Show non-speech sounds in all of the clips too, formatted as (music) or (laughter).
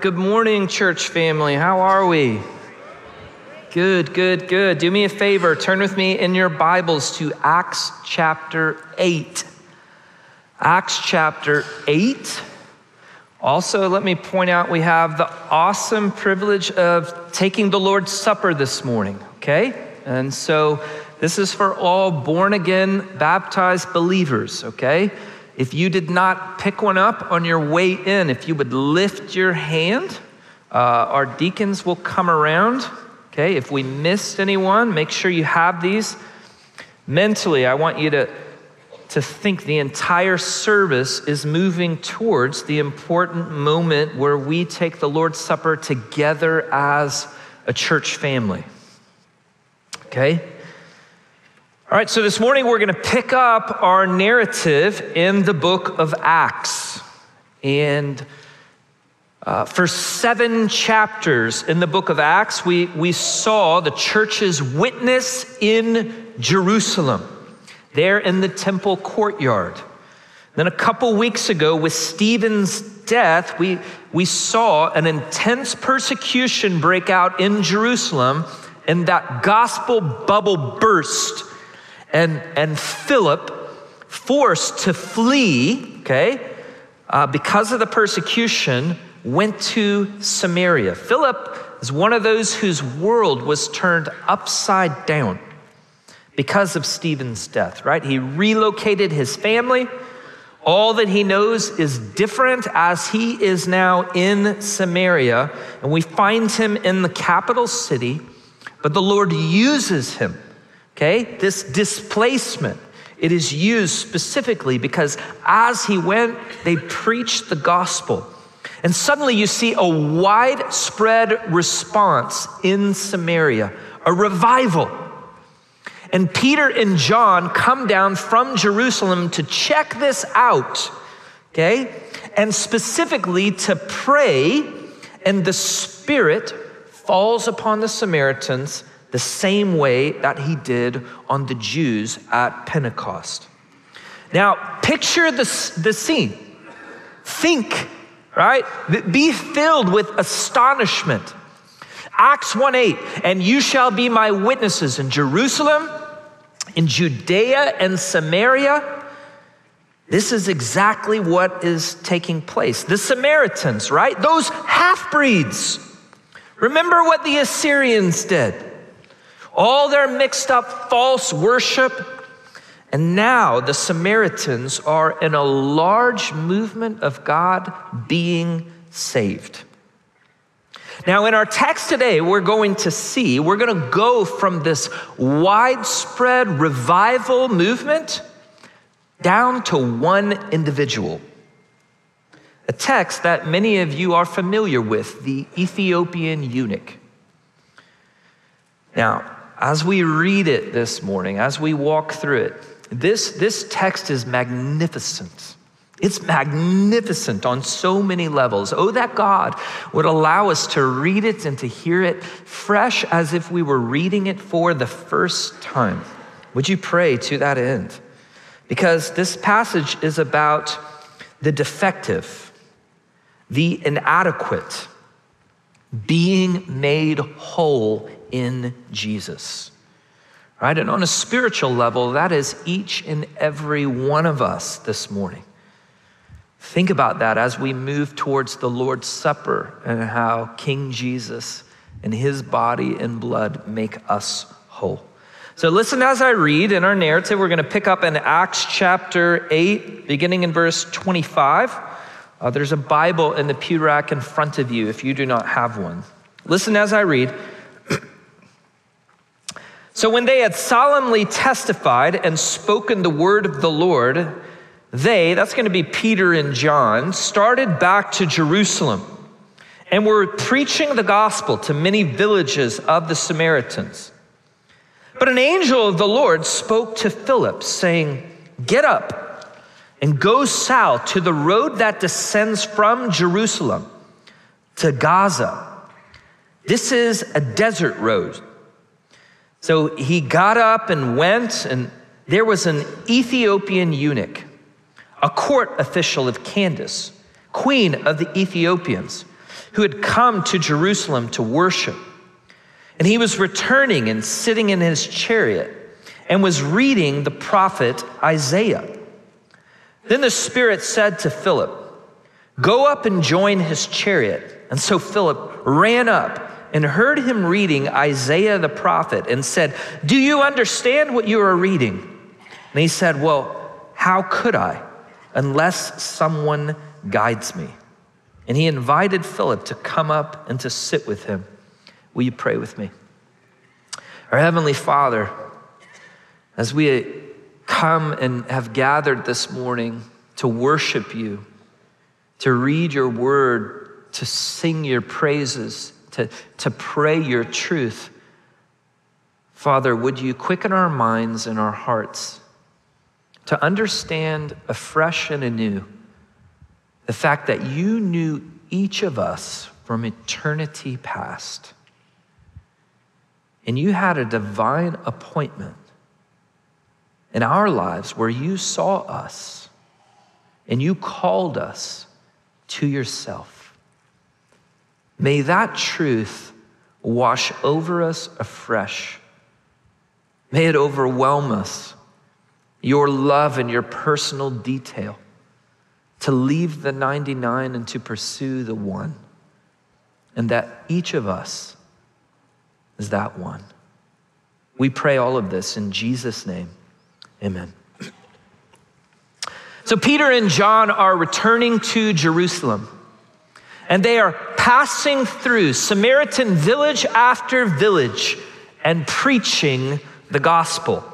good morning, church family. How are we? Good, good, good. Do me a favor, turn with me in your Bibles to Acts chapter 8. Acts chapter 8. Also, let me point out we have the awesome privilege of taking the Lord's Supper this morning, okay? And so this is for all born again, baptized believers, okay? If you did not pick one up on your way in, if you would lift your hand, uh, our deacons will come around. Okay, if we missed anyone, make sure you have these. Mentally, I want you to, to think the entire service is moving towards the important moment where we take the Lord's Supper together as a church family. Okay? All right, so this morning we're going to pick up our narrative in the book of Acts. And uh, for seven chapters in the book of Acts, we, we saw the church's witness in Jerusalem, there in the temple courtyard. Then a couple weeks ago, with Stephen's death, we, we saw an intense persecution break out in Jerusalem, and that gospel bubble burst and, and Philip, forced to flee, okay, uh, because of the persecution, went to Samaria. Philip is one of those whose world was turned upside down because of Stephen's death, right? He relocated his family. All that he knows is different as he is now in Samaria, and we find him in the capital city, but the Lord uses him Okay? This displacement, it is used specifically because as he went, they preached the gospel. And suddenly you see a widespread response in Samaria, a revival. And Peter and John come down from Jerusalem to check this out, okay? And specifically to pray, and the Spirit falls upon the Samaritans the same way that he did on the Jews at Pentecost. Now, picture the, the scene. Think, right? Be filled with astonishment. Acts 1 8, and you shall be my witnesses in Jerusalem, in Judea and Samaria. This is exactly what is taking place. The Samaritans, right? Those half breeds. Remember what the Assyrians did all their mixed up false worship. And now the Samaritans are in a large movement of God being saved. Now, in our text today, we're going to see, we're going to go from this widespread revival movement down to one individual. A text that many of you are familiar with the Ethiopian eunuch. Now, as we read it this morning, as we walk through it, this, this text is magnificent. It's magnificent on so many levels. Oh, that God would allow us to read it and to hear it fresh as if we were reading it for the first time. Would you pray to that end? Because this passage is about the defective, the inadequate, being made whole in Jesus. Right? And on a spiritual level, that is each and every one of us this morning. Think about that as we move towards the Lord's Supper and how King Jesus and his body and blood make us whole. So, listen as I read in our narrative. We're going to pick up in Acts chapter 8, beginning in verse 25. Uh, there's a Bible in the pew rack in front of you if you do not have one. Listen as I read. So when they had solemnly testified and spoken the word of the Lord, they, that's going to be Peter and John, started back to Jerusalem and were preaching the gospel to many villages of the Samaritans. But an angel of the Lord spoke to Philip, saying, Get up and go south to the road that descends from Jerusalem to Gaza. This is a desert road. So he got up and went, and there was an Ethiopian eunuch, a court official of Candace, queen of the Ethiopians. who had come to Jerusalem to worship. And he was returning and sitting in his chariot and was reading the prophet Isaiah. Then the Spirit said to Philip, Go up and join his chariot. And so Philip ran up and heard him reading Isaiah the prophet and said, Do you understand what you are reading? And he said, Well, how could I unless someone guides me? And he invited Philip to come up and to sit with him. Will you pray with me? Our Heavenly Father, as we come and have gathered this morning to worship you, to read your word, to sing your praises, to, to pray your truth, Father, would you quicken our minds and our hearts to understand afresh and anew the fact that you knew each of us from eternity past. And you had a divine appointment in our lives where you saw us and you called us to yourself. May that truth wash over us afresh. May it overwhelm us, your love and your personal detail to leave the 99 and to pursue the one. And that each of us is that one. We pray all of this in Jesus' name. Amen. So, Peter and John are returning to Jerusalem, and they are passing through Samaritan village after village and preaching the gospel.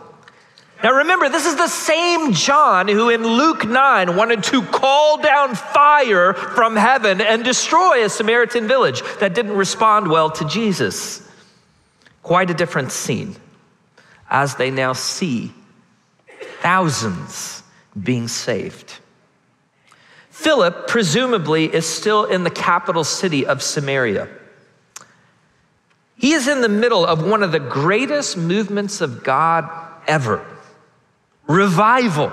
Now remember, this is the same John who in Luke 9 wanted to call down fire from heaven and destroy a Samaritan village that didn't respond well to Jesus. Quite a different scene as they now see thousands being saved. Philip, presumably, is still in the capital city of Samaria. He is in the middle of one of the greatest movements of God ever revival,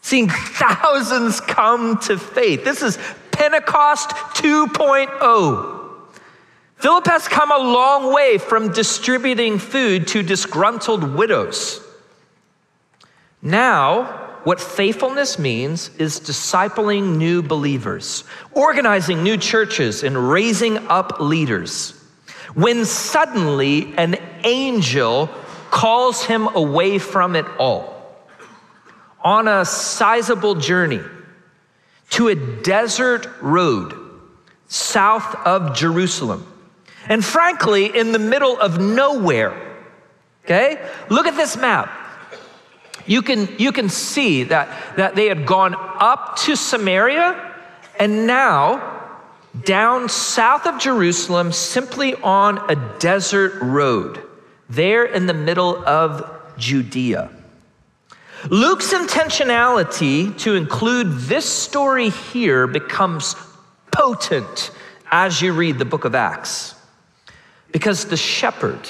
seeing thousands come to faith. This is Pentecost 2.0. Philip has come a long way from distributing food to disgruntled widows. Now, what faithfulness means is discipling new believers, organizing new churches, and raising up leaders. When suddenly an angel calls him away from it all on a sizable journey to a desert road south of Jerusalem. And frankly, in the middle of nowhere. Okay? Look at this map. You can, you can see that, that they had gone up to Samaria and now down south of Jerusalem, simply on a desert road, there in the middle of Judea. Luke's intentionality to include this story here becomes potent as you read the book of Acts. Because the shepherd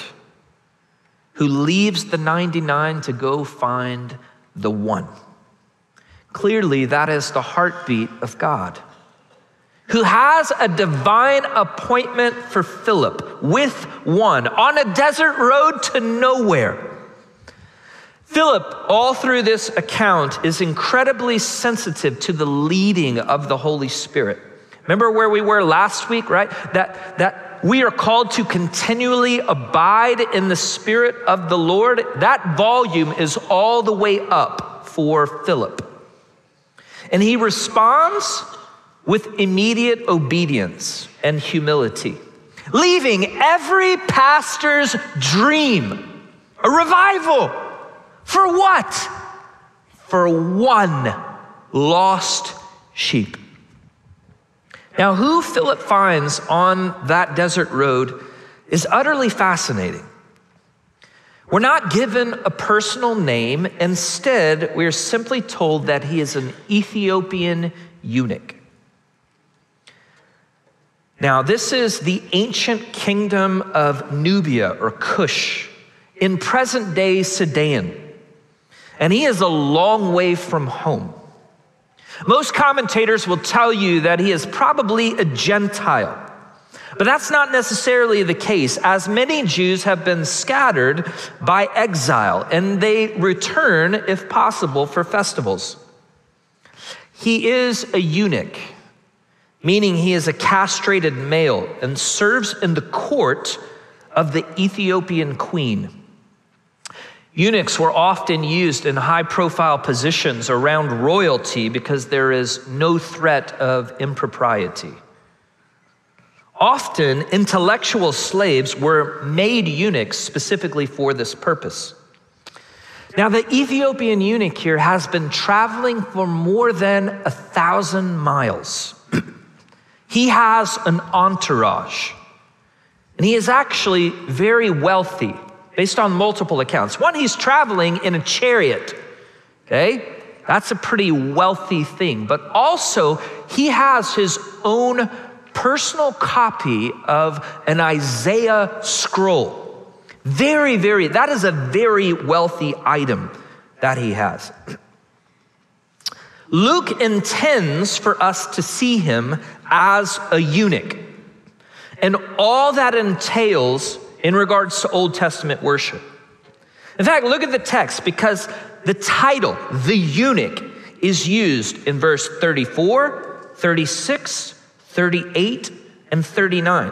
who leaves the 99 to go find the one, clearly that is the heartbeat of God, who has a divine appointment for Philip with one on a desert road to nowhere Philip, all through this account, is incredibly sensitive to the leading of the Holy Spirit. Remember where we were last week, right? That, that we are called to continually abide in the Spirit of the Lord. That volume is all the way up for Philip. And he responds with immediate obedience and humility, leaving every pastor's dream, a revival for what? For one lost sheep. Now, who Philip finds on that desert road is utterly fascinating. We're not given a personal name. Instead, we are simply told that he is an Ethiopian eunuch. Now, this is the ancient kingdom of Nubia or Cush in present day Sudan and he is a long way from home. Most commentators will tell you that he is probably a Gentile. But that's not necessarily the case, as many Jews have been scattered by exile and they return, if possible, for festivals. He is a eunuch, meaning he is a castrated male and serves in the court of the Ethiopian queen. Eunuchs were often used in high profile positions around royalty because there is no threat of impropriety. Often, intellectual slaves were made eunuchs specifically for this purpose. Now, the Ethiopian eunuch here has been traveling for more than a thousand miles. (clears throat) he has an entourage, and he is actually very wealthy based on multiple accounts. One, he's traveling in a chariot, okay? That's a pretty wealthy thing. But also, he has his own personal copy of an Isaiah scroll. Very, very, that is a very wealthy item that he has. (clears throat) Luke intends for us to see him as a eunuch and all that entails in regards to Old Testament worship. In fact, look at the text because the title, the eunuch, is used in verse 34, 36, 38, and 39.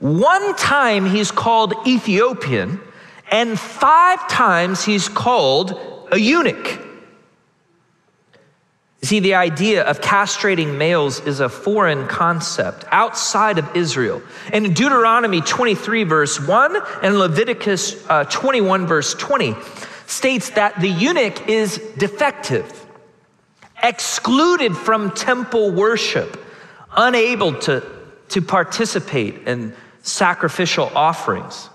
One time he's called Ethiopian, and five times he's called a eunuch. See, the idea of castrating males is a foreign concept outside of Israel. And in Deuteronomy 23, verse 1, and Leviticus uh, 21, verse 20, states that the eunuch is defective, excluded from temple worship unable to, to participate in sacrificial offerings.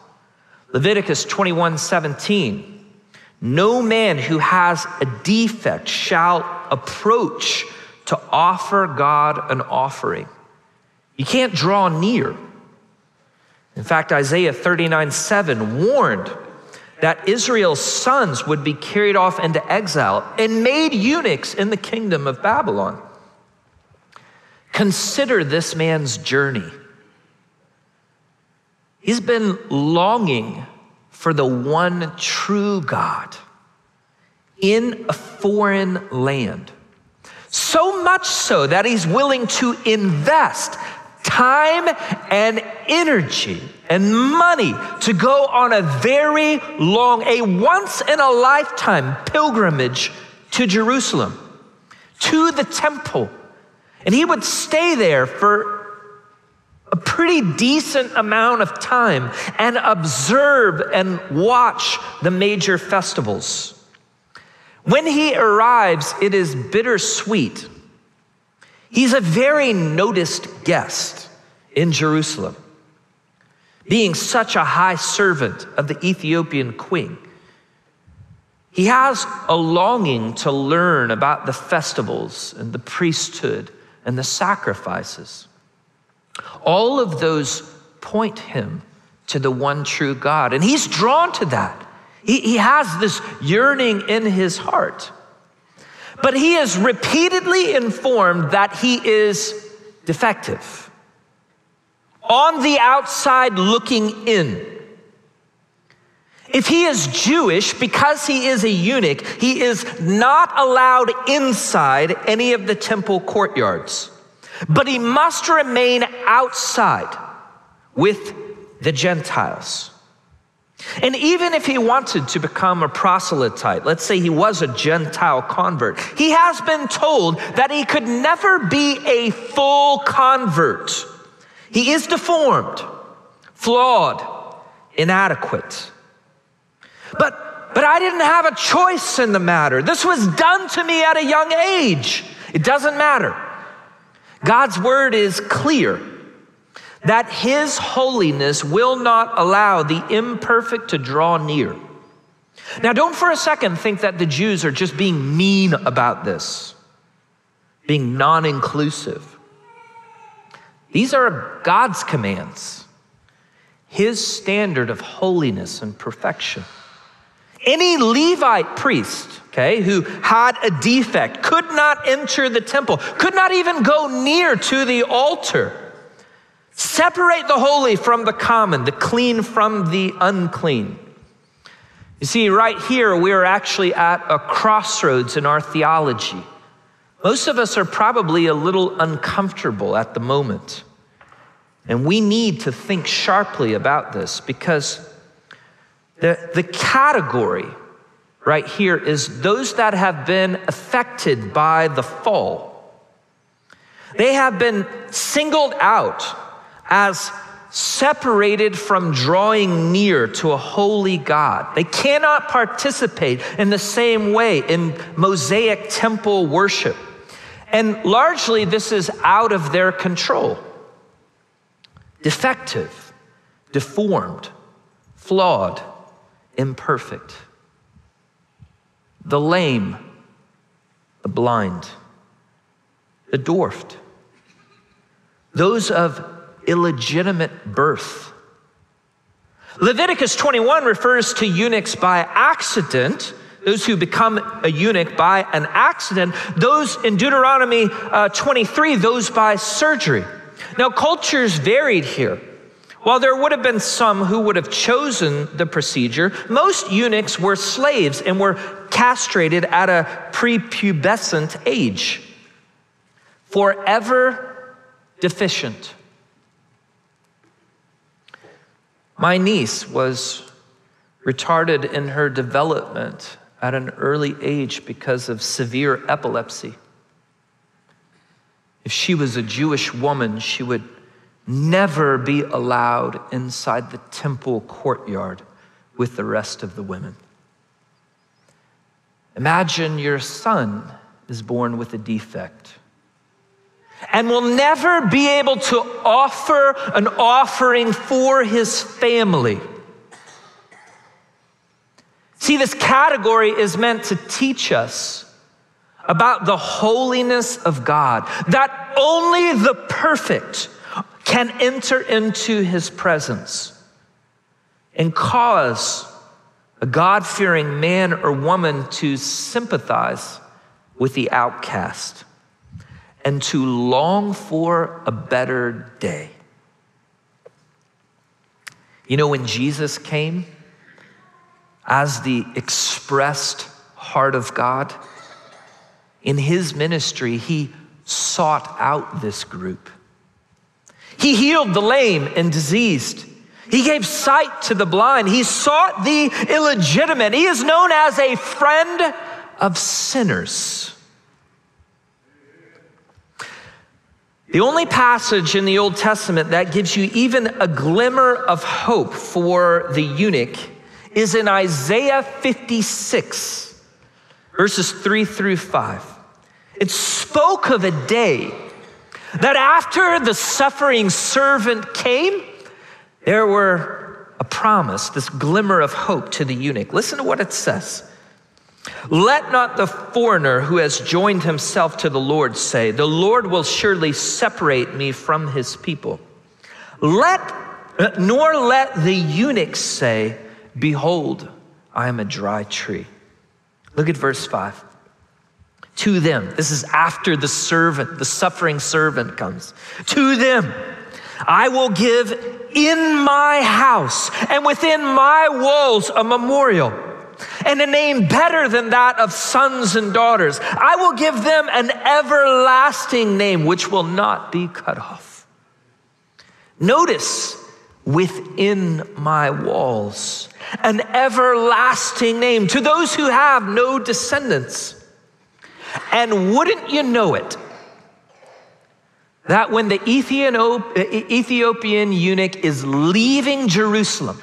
Leviticus 21 17. No man who has a defect shall approach to offer God an offering. You can't draw near. In fact, Isaiah 39 7 warned that Israel's sons would be carried off into exile and made eunuchs in the kingdom of Babylon. Consider this man's journey. He's been longing for the one true God in a foreign land. So much so that he's willing to invest time and energy and money to go on a very long, a once in a lifetime pilgrimage to Jerusalem, to the temple and he would stay there for a pretty decent amount of time and observe and watch the major festivals. When he arrives, it is bittersweet. He's a very noticed guest in Jerusalem, being such a high servant of the Ethiopian queen. He has a longing to learn about the festivals and the priesthood and the sacrifices. All of those point him to the one true God. And he's drawn to that. He, he has this yearning in his heart. But he is repeatedly informed that he is defective. On the outside looking in. If he is Jewish, because he is a eunuch, he is not allowed inside any of the temple courtyards, but he must remain outside with the Gentiles. And even if he wanted to become a proselyte, let's say he was a Gentile convert, he has been told that he could never be a full convert. He is deformed, flawed, inadequate. But, but I didn't have a choice in the matter. This was done to me at a young age. It doesn't matter. God's word is clear that his holiness will not allow the imperfect to draw near. Now, don't for a second think that the Jews are just being mean about this, being non inclusive. These are God's commands, his standard of holiness and perfection. Any Levite priest, okay, who had a defect could not enter the temple, could not even go near to the altar. Separate the holy from the common, the clean from the unclean. You see, right here, we are actually at a crossroads in our theology. Most of us are probably a little uncomfortable at the moment. And we need to think sharply about this because the, the category right here is those that have been affected by the fall. They have been singled out as separated from drawing near to a holy God. They cannot participate in the same way in Mosaic temple worship. And largely, this is out of their control. Defective, deformed, flawed, imperfect. The lame, the blind, the dwarfed, those of illegitimate birth. Leviticus 21 refers to eunuchs by accident, those who become a eunuch by an accident. Those in Deuteronomy uh, 23, those by surgery. Now, cultures varied here. While there would have been some who would have chosen the procedure, most eunuchs were slaves and were castrated at a prepubescent age, forever deficient. My niece was retarded in her development at an early age because of severe epilepsy. If she was a Jewish woman, she would never be allowed inside the temple courtyard with the rest of the women. Imagine your son is born with a defect and will never be able to offer an offering for his family. See, this category is meant to teach us about the holiness of God, that only the perfect can enter into his presence and cause a God fearing man or woman to sympathize with the outcast and to long for a better day. You know, when Jesus came as the expressed heart of God, in his ministry, he sought out this group. He healed the lame and diseased. He gave sight to the blind. He sought the illegitimate. He is known as a friend of sinners. The only passage in the Old Testament that gives you even a glimmer of hope for the eunuch is in Isaiah 56, verses 3 through 5. It spoke of a day that after the suffering servant came, there were a promise, this glimmer of hope to the eunuch. Listen to what it says. Let not the foreigner who has joined himself to the Lord say, The Lord will surely separate me from his people. Let, nor let the eunuch say, Behold, I am a dry tree. Look at verse 5. To them, this is after the servant, the suffering servant comes. To them, I will give in my house and within my walls a memorial and a name better than that of sons and daughters. I will give them an everlasting name which will not be cut off. Notice within my walls, an everlasting name to those who have no descendants. And wouldn't you know it? That when the Ethiopian eunuch is leaving Jerusalem,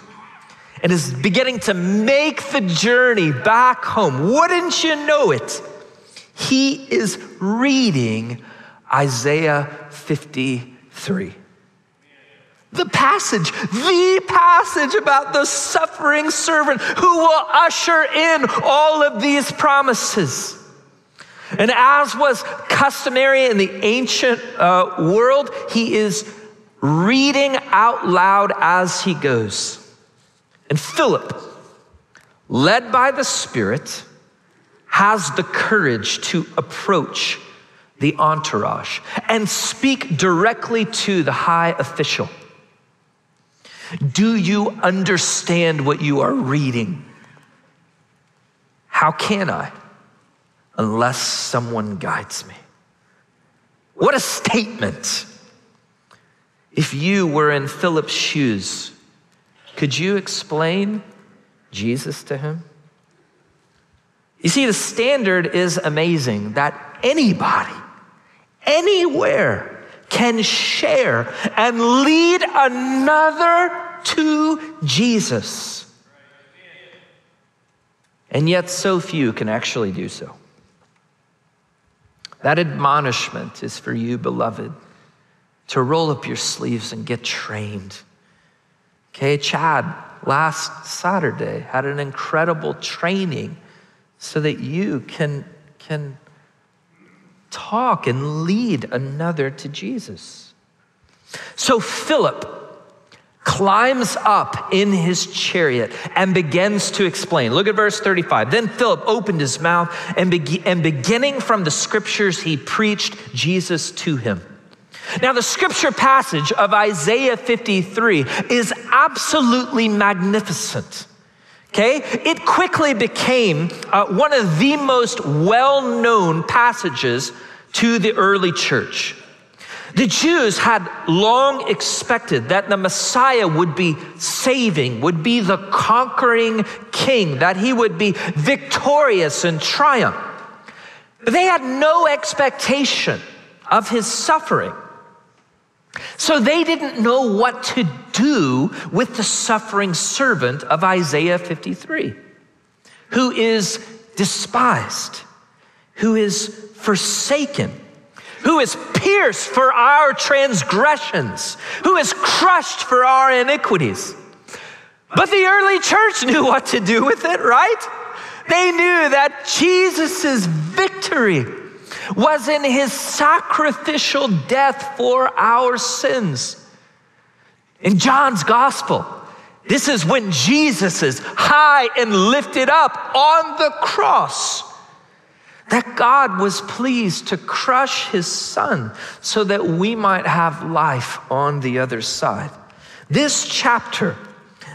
and is beginning to make the journey back home. Wouldn't you know it? He is reading Isaiah 53. The passage, the passage about the suffering servant who will usher in all of these promises. And as was customary in the ancient uh, world, he is reading out loud as he goes. And Philip, led by the Spirit, has the courage to approach the entourage, and speak directly to the high official. Do you understand what you are reading? How can I unless someone guides me? What a statement. If you were in Philip's shoes, could you explain Jesus to him? You see, the standard is amazing that anybody, anywhere, can share and lead another to Jesus. And yet, so few can actually do so. That admonishment is for you, beloved, to roll up your sleeves and get trained. Okay, Chad last Saturday had an incredible training so that you can, can talk and lead another to Jesus. So Philip climbs up in his chariot and begins to explain. Look at verse 35. Then Philip opened his mouth and, be- and beginning from the scriptures, he preached Jesus to him. Now, the scripture passage of Isaiah 53 is absolutely magnificent. Okay? It quickly became uh, one of the most well known passages to the early church. The Jews had long expected that the Messiah would be saving, would be the conquering king, that he would be victorious and triumph. They had no expectation of his suffering. So they didn't know what to do with the suffering servant of Isaiah 53, who is despised, who is forsaken, who is pierced for our transgressions, who is crushed for our iniquities. But the early church knew what to do with it, right? They knew that Jesus' victory was in his sacrificial death for our sins. In John's gospel, this is when Jesus is high and lifted up on the cross. That God was pleased to crush his son so that we might have life on the other side. This chapter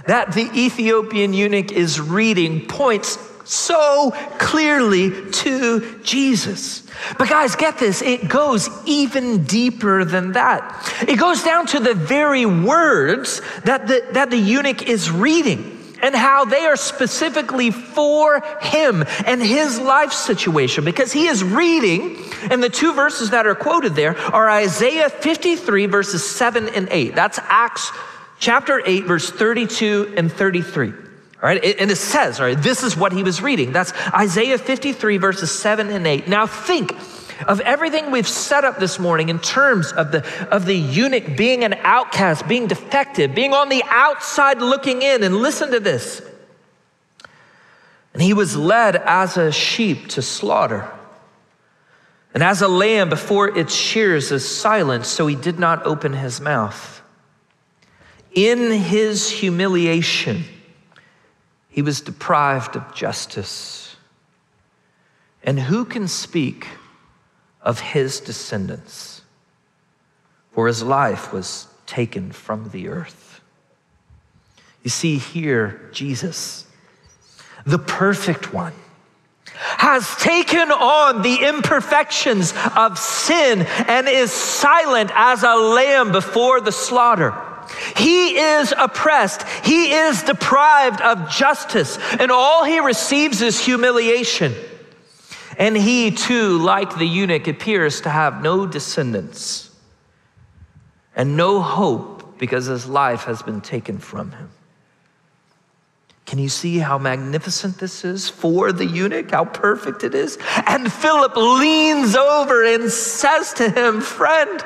that the Ethiopian eunuch is reading points so clearly to Jesus. But guys, get this, it goes even deeper than that. It goes down to the very words that the, that the eunuch is reading and how they are specifically for him and his life situation because he is reading, and the two verses that are quoted there are Isaiah 53, verses 7 and 8. That's Acts chapter 8, verse 32 and 33. All right, and it says, all right, this is what he was reading. That's Isaiah 53, verses 7 and 8. Now think of everything we've set up this morning in terms of the, of the eunuch being an outcast, being defective, being on the outside looking in. And listen to this. And he was led as a sheep to slaughter. And as a lamb before its shears is silent, so he did not open his mouth. In his humiliation, he was deprived of justice. And who can speak of his descendants? For his life was taken from the earth. You see, here, Jesus, the perfect one, has taken on the imperfections of sin and is silent as a lamb before the slaughter. He is oppressed. He is deprived of justice, and all he receives is humiliation. And he too, like the eunuch, appears to have no descendants and no hope because his life has been taken from him. Can you see how magnificent this is for the eunuch, how perfect it is? And Philip leans over and says to him, Friend,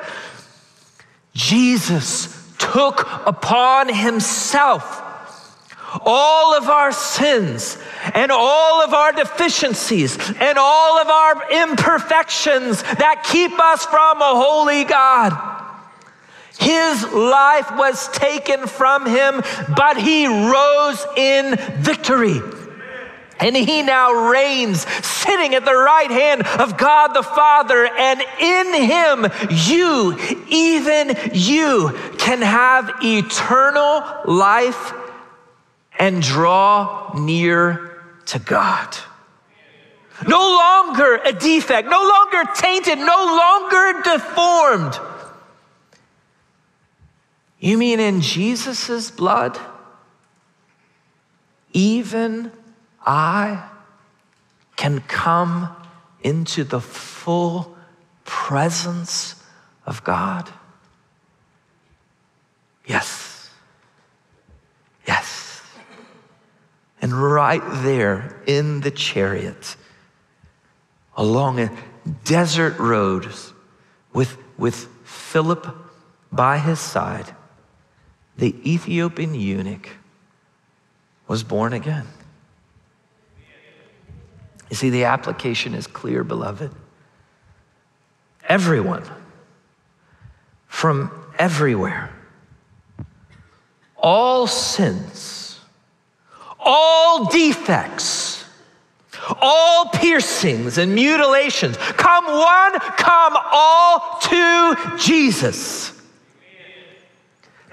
Jesus took upon himself all of our sins and all of our deficiencies and all of our imperfections that keep us from a holy God. His life was taken from him, but he rose in victory. And he now reigns, sitting at the right hand of God the Father. And in him, you, even you, can have eternal life and draw near to God. No longer a defect, no longer tainted, no longer deformed. You mean in Jesus' blood? Even I can come into the full presence of God? Yes. Yes. And right there in the chariot, along a desert road with, with Philip by his side, the Ethiopian eunuch was born again. You see, the application is clear, beloved. Everyone from everywhere, all sins, all defects, all piercings and mutilations, come one, come all to Jesus.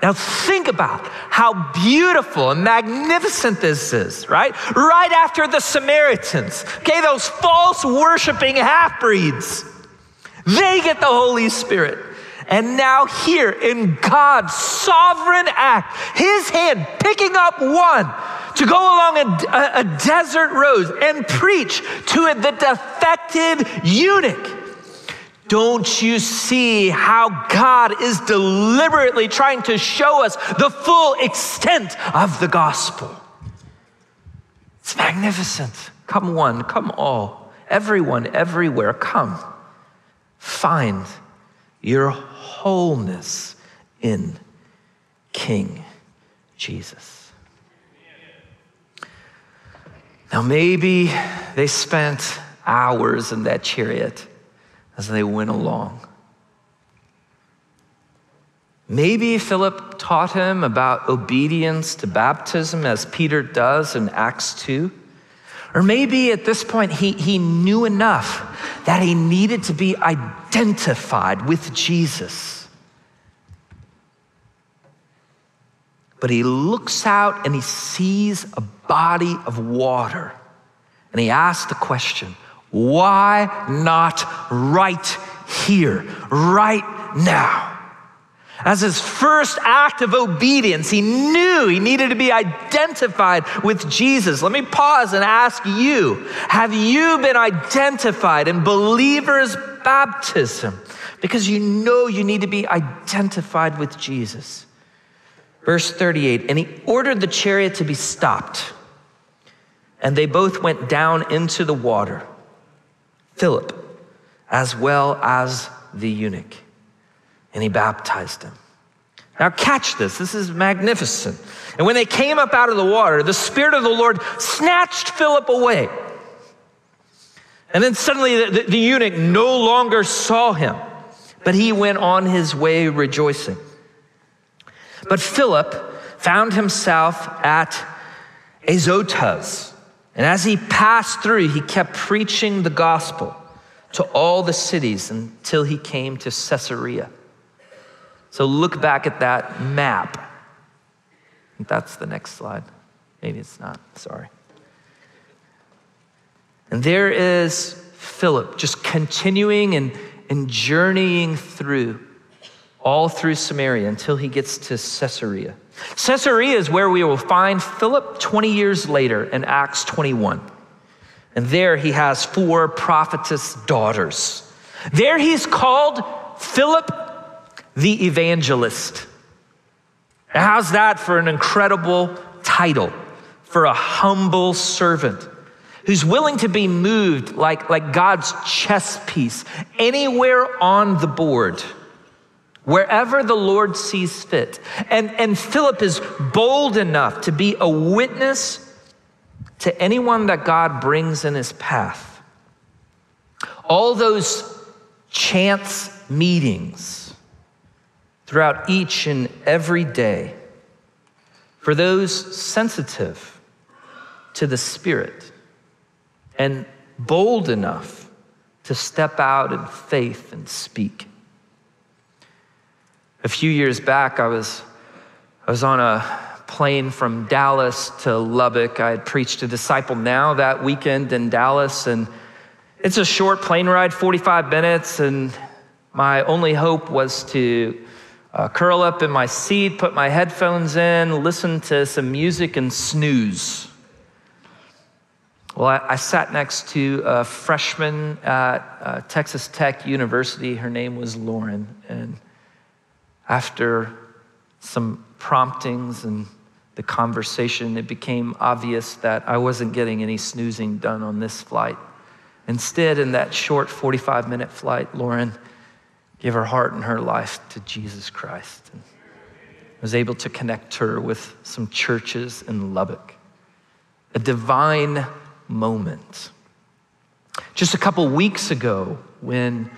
Now, think about how beautiful and magnificent this is, right? Right after the Samaritans, okay, those false worshiping half breeds, they get the Holy Spirit. And now, here in God's sovereign act, his hand picking up one to go along a, a, a desert road and preach to the defected eunuch don't you see how God is deliberately trying to show us the full extent of the gospel? It's magnificent. Come one, come all, everyone, everywhere, come. Find your wholeness in King Jesus. Now, maybe they spent hours in that chariot as they went along. Maybe Philip taught him about obedience to baptism as Peter does in Acts 2. Or maybe at this point he, he knew enough that he needed to be identified with Jesus. But he looks out and he sees a body of water. And he asks the question why not right here, right now? As his first act of obedience, he knew he needed to be identified with Jesus. Let me pause and ask you Have you been identified in believer's baptism? Because you know you need to be identified with Jesus. Verse 38 And he ordered the chariot to be stopped, and they both went down into the water. Philip, as well as the eunuch, and he baptized him. Now, catch this. This is magnificent. And when they came up out of the water, the Spirit of the Lord snatched Philip away. And then suddenly the, the, the, eunuch no longer saw him, but he went on his way rejoicing. But Philip found himself at Azotus and as he passed through, he kept preaching the gospel to all the cities until he came to Caesarea. So look back at that map. That's the next slide. Maybe it's not. Sorry. And there is Philip just continuing and, and journeying through, all through Samaria until he gets to Caesarea. Caesarea is where we will find Philip 20 years later in Acts 21. And there he has four prophetess daughters. There he's called Philip the evangelist. how's that for an incredible title for a humble servant who's willing to be moved like, like God's chess piece anywhere on the board? Wherever the Lord sees fit. And, and Philip is bold enough to be a witness to anyone that God brings in his path. All those chance meetings throughout each and every day for those sensitive to the Spirit and bold enough to step out in faith and speak. A few years back, I was, I was on a plane from Dallas to Lubbock. I had preached to Disciple Now that weekend in Dallas, and it's a short plane ride, 45 minutes, and my only hope was to uh, curl up in my seat, put my headphones in, listen to some music, and snooze. Well, I, I sat next to a freshman at uh, Texas Tech University. Her name was Lauren. And after some promptings and the conversation, it became obvious that I wasn't getting any snoozing done on this flight. Instead, in that short 45 minute flight, Lauren gave her heart and her life to Jesus Christ and was able to connect her with some churches in Lubbock. A divine moment. Just a couple weeks ago, when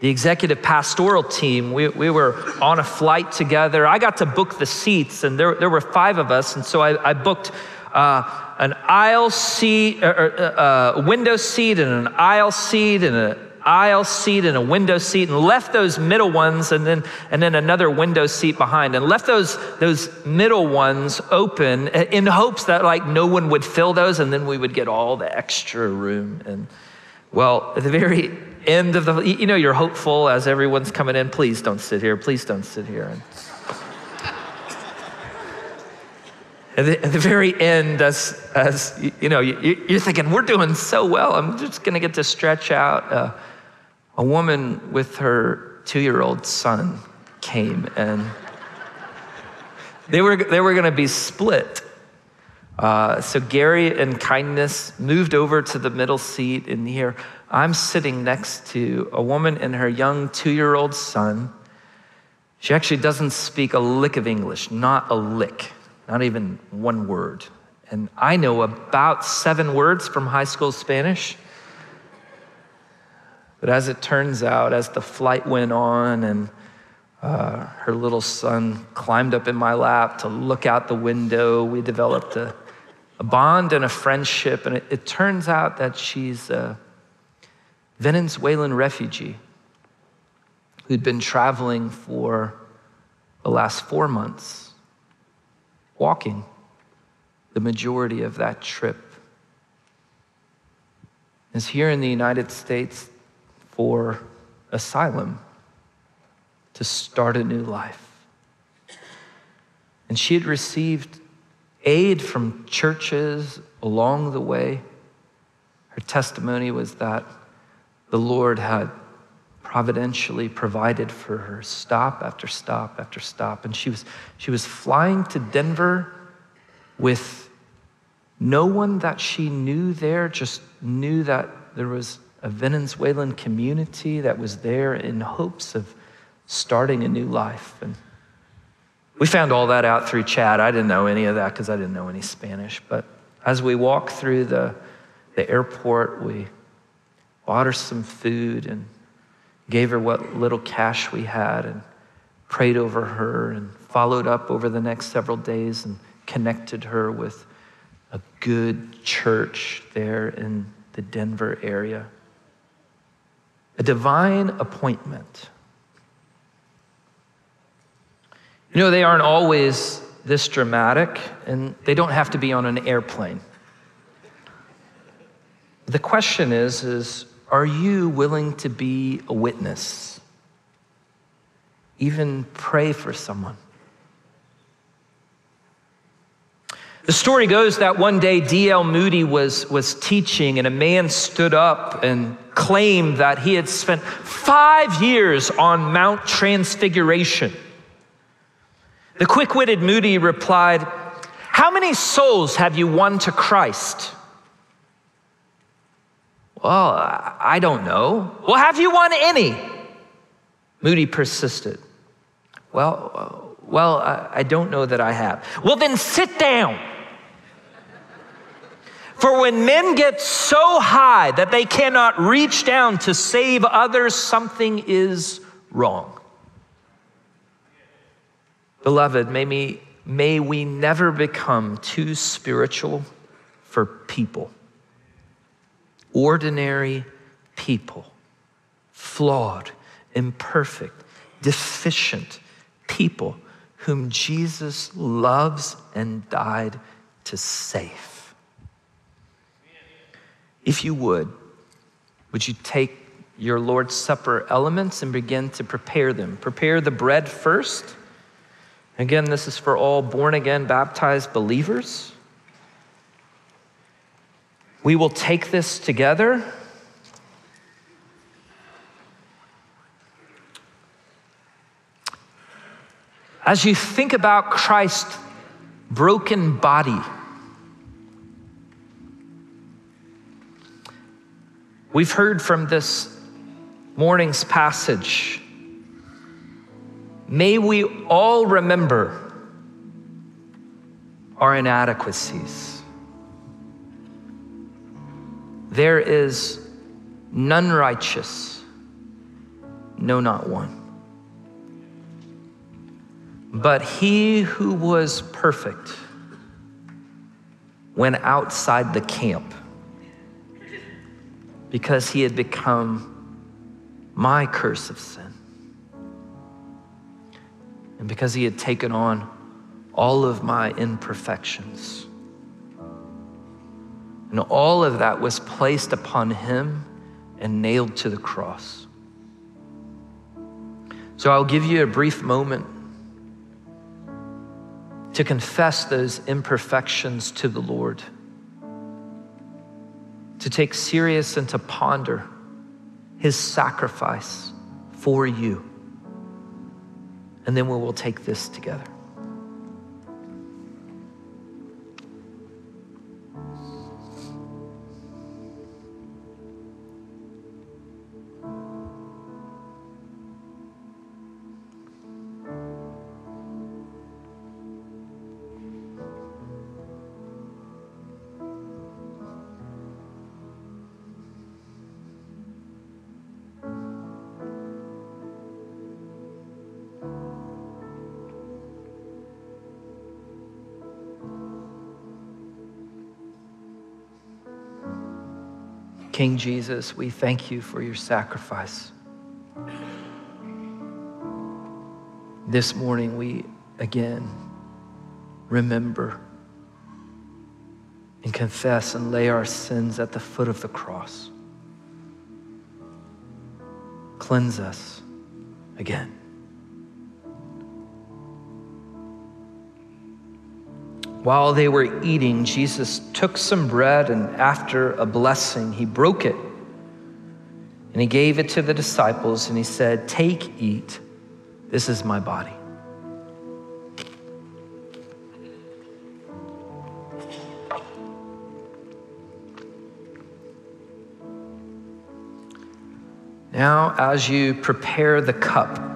the executive pastoral team, we, we were on a flight together. I got to book the seats, and there, there were five of us, and so I, I booked uh, an aisle seat, or, uh, uh, a window seat, and an aisle seat, and a aisle seat and a window seat and left those middle ones and then and then another window seat behind and left those those middle ones open in hopes that like no one would fill those and then we would get all the extra room and well at the very end of the you know you're hopeful as everyone's coming in please don't sit here please don't sit here and at the, at the, very end, as, as you know, you, are thinking, we're doing so well. I'm just going to get to stretch out. Uh, a woman with her two year old son came and they were, they were going to be split. Uh, so Gary and Kindness moved over to the middle seat, in here I'm sitting next to a woman and her young two year old son. She actually doesn't speak a lick of English, not a lick, not even one word. And I know about seven words from high school Spanish. But as it turns out, as the flight went on and uh, her little son climbed up in my lap to look out the window, we developed a, a bond and a friendship. And it, it turns out that she's a Venezuelan refugee who'd been traveling for the last four months, walking the majority of that trip. Is here in the United States for asylum to start a new life. And she had received aid from churches along the way. Her testimony was that the Lord had providentially provided for her stop after stop after stop. And she was, she was flying to Denver with no one that she knew there, just knew that there was a Venezuelan community that was there in hopes of starting a new life. And we found all that out through chat. I didn't know any of that because I didn't know any Spanish. But as we walked through the, the airport, we bought her some food and gave her what little cash we had and prayed over her and followed up over the next several days and connected her with a good church there in the Denver area a divine appointment. You know, they aren't always this dramatic, and they don't have to be on an airplane. The question is, is are you willing to be a witness? Even pray for someone. The story goes that one day D.L. Moody was, was teaching, and a man stood up and claimed that he had spent five years on Mount Transfiguration. The quick witted Moody replied, How many souls have you won to Christ? Well, I don't know. Well, have you won any? Moody persisted. Well, well, I don't know that I have. Well, then sit down. For when men get so high that they cannot reach down to save others, something is wrong. Beloved, may, me, may we never become too spiritual for people. Ordinary people, flawed, imperfect, deficient people whom Jesus loves and died to save. If you would, would you take your Lord's Supper elements and begin to prepare them? Prepare the bread first. Again, this is for all born again, baptized believers. We will take this together. As you think about Christ's broken body, we've heard from this morning's passage. May we all remember our inadequacies. There is none righteous, no, not one. But he who was perfect went outside the camp because he had become my curse of sin. And because he had taken on all of my imperfections. And all of that was placed upon him and nailed to the cross. So I'll give you a brief moment to confess those imperfections to the Lord, to take serious and to ponder his sacrifice for you. And then we will take this together. King Jesus, we thank you for your sacrifice. This morning, we again remember and confess and lay our sins at the foot of the cross. Cleanse us again. While they were eating, Jesus took some bread and after a blessing, he broke it. And he gave it to the disciples and he said, Take, eat. This is my body. Now, as you prepare the cup,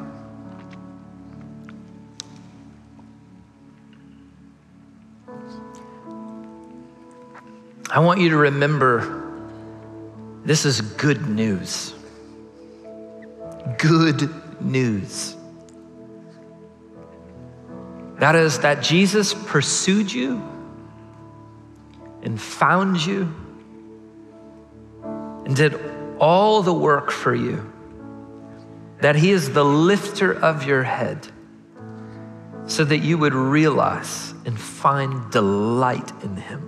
I want you to remember this is good news. Good news. That is, that Jesus pursued you and found you and did all the work for you. That He is the lifter of your head so that you would realize and find delight in Him.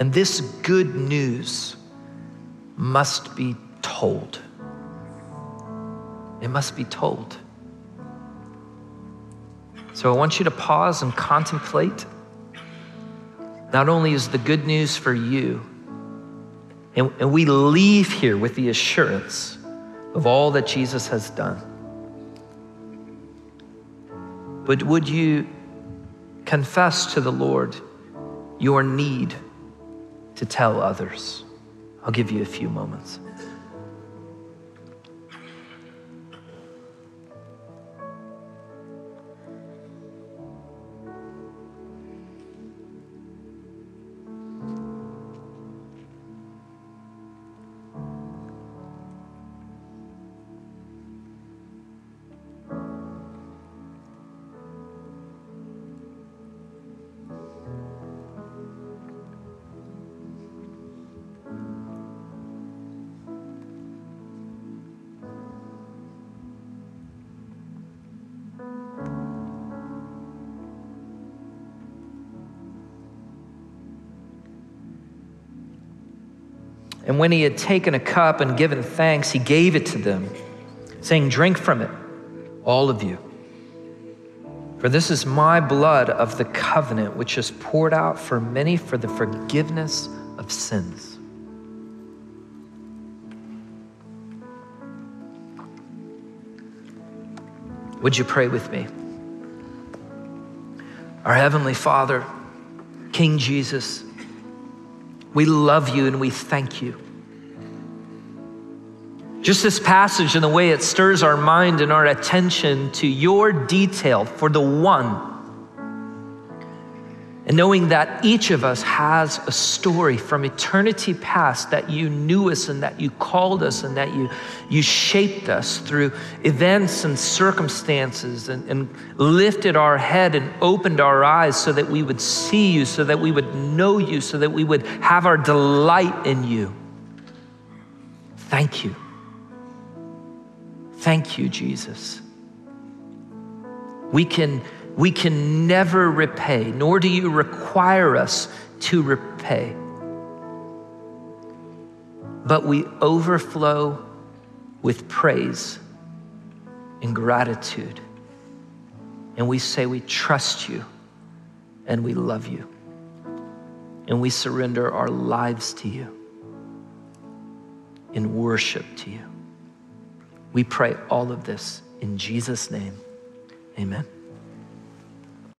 And this good news must be told. It must be told. So I want you to pause and contemplate. Not only is the good news for you, and, and we leave here with the assurance of all that Jesus has done. But would you confess to the Lord your need? To tell others. I'll give you a few moments. When he had taken a cup and given thanks, he gave it to them, saying, Drink from it, all of you. For this is my blood of the covenant, which is poured out for many for the forgiveness of sins. Would you pray with me? Our Heavenly Father, King Jesus, we love you and we thank you. Just this passage and the way it stirs our mind and our attention to your detail for the one and knowing that each of us has a story from eternity past that you knew us and that you called us and that you, you shaped us through events and circumstances and, and lifted our head and opened our eyes so that we would see you, so that we would know you, so that we would have our delight in you. Thank you. Thank you, Jesus. We can we can never repay, nor do you require us to repay. But we overflow with praise and gratitude. And we say we trust you and we love you. And we surrender our lives to you in worship to you. We pray all of this in Jesus' name. Amen.